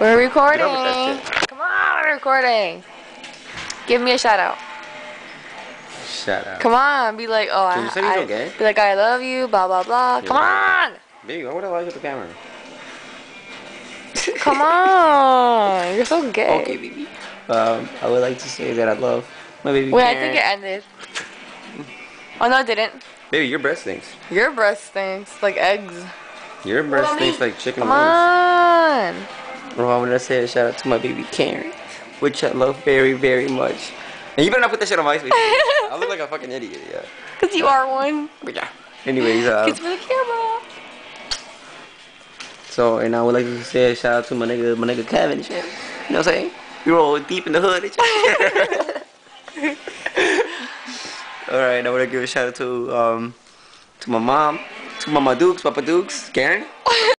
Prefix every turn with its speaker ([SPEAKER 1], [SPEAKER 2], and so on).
[SPEAKER 1] We're recording.
[SPEAKER 2] Get over that
[SPEAKER 1] Come on, we're recording. Give me a shout out.
[SPEAKER 2] Shut up.
[SPEAKER 1] Come on, be like, oh, I,
[SPEAKER 2] you
[SPEAKER 1] I-
[SPEAKER 2] okay?
[SPEAKER 1] be like, I love you, blah blah blah. Come on,
[SPEAKER 2] Baby, why would I lie to the camera?
[SPEAKER 1] come on. You're so gay.
[SPEAKER 2] Okay, baby. Um, I would like to say that I love my baby
[SPEAKER 1] Wait, I think it ended. Oh no, it didn't.
[SPEAKER 2] Baby, your breath stinks.
[SPEAKER 1] Your breast stinks like eggs.
[SPEAKER 2] Your breast stinks
[SPEAKER 1] me?
[SPEAKER 2] like chicken
[SPEAKER 1] Come
[SPEAKER 2] wings.
[SPEAKER 1] on.
[SPEAKER 2] Well, I to say a shout out to my baby Karen, which I love very, very much. And you better not put that shit on my face. I look like a fucking idiot, yeah.
[SPEAKER 1] Cause you are one.
[SPEAKER 2] But yeah. Anyways, uh,
[SPEAKER 1] It's for the camera.
[SPEAKER 2] so and I would like to say a shout out to my nigga, my nigga Kevin. and shit. You know what I'm saying? We roll deep in the hood. and shit. All right, I want to give a shout out to um to my mom, Mama Dukes, Papa Dukes, Karen.